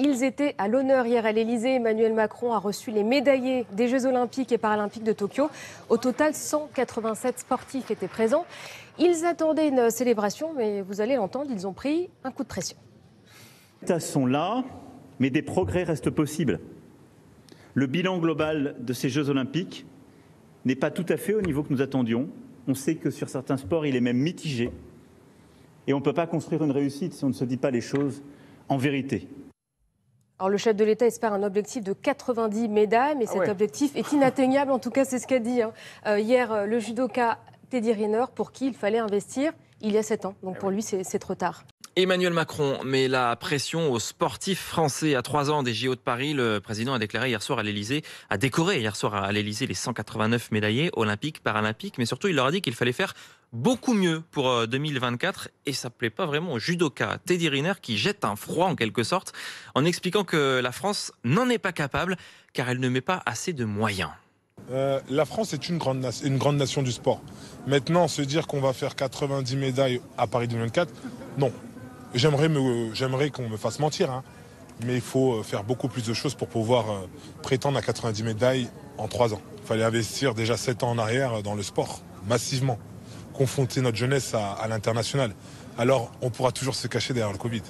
Ils étaient à l'honneur hier à l'Elysée. Emmanuel Macron a reçu les médaillés des Jeux Olympiques et Paralympiques de Tokyo. Au total, 187 sportifs étaient présents. Ils attendaient une célébration, mais vous allez l'entendre, ils ont pris un coup de pression. Les résultats sont là, mais des progrès restent possibles. Le bilan global de ces Jeux Olympiques n'est pas tout à fait au niveau que nous attendions. On sait que sur certains sports, il est même mitigé. Et on ne peut pas construire une réussite si on ne se dit pas les choses en vérité. Alors, le chef de l'État espère un objectif de 90 médailles, mais cet objectif est inatteignable. En tout cas, c'est ce qu'a dit hein. euh, hier euh, le judoka Teddy Riner, pour qui il fallait investir il y a 7 ans. Donc pour lui, c'est trop tard. Emmanuel Macron met la pression aux sportifs français. À 3 ans des JO de Paris, le président a déclaré hier soir à l'Elysée, a décoré hier soir à l'Elysée les 189 médaillés olympiques, paralympiques, mais surtout il leur a dit qu'il fallait faire beaucoup mieux pour 2024 euh, et ça plaît pas vraiment au judoka Teddy Riner qui jette un froid en quelque sorte en expliquant que la France n'en est pas capable car elle ne met pas assez de moyens. Euh, la France est une grande, une grande nation du sport. Maintenant, se dire qu'on va faire 90 médailles à Paris 2024, non. J'aimerais, qu'on me fasse mentir, hein. mais il faut euh, faire beaucoup plus de choses pour pouvoir prétendre à 90 médailles en 3 ans. Il fallait investir déjà 7 ans en arrière dans le sport, massivement confronter notre jeunesse à l'international. Alors on pourra toujours se cacher derrière le Covid.